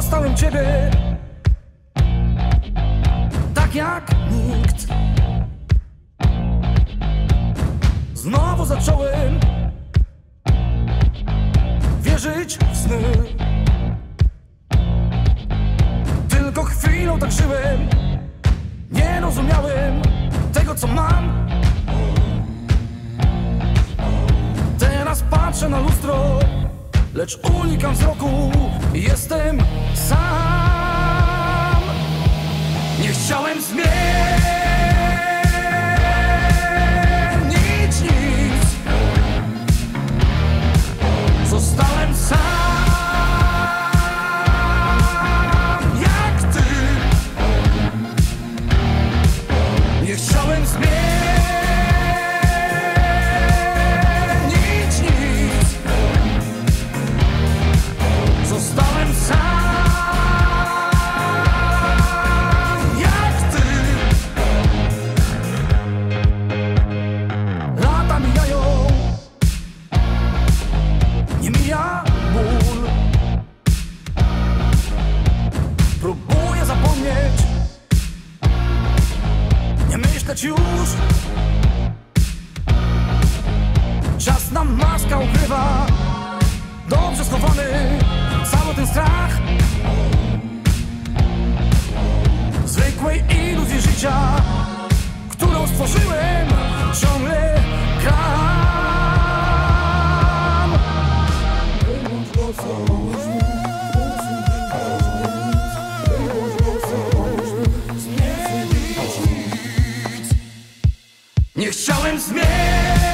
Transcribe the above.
dostałem ciebie. Tak jak nikt. Znowu zacząłem Wierzyć w sny. Tylko chwilą tak żyłem. Nie rozumiałem tego co mam. Teraz patrzę na lustro Lecz unikam wzroku Jestem sam ból. Próbuję zapomnieć. Nie myśleć już. Czas nam maska ukrywa. Dobrze schowany. Cały ten strach. Zwykłej iluzji życia Którą stworzyłem ciągle Niech ciałem zmieni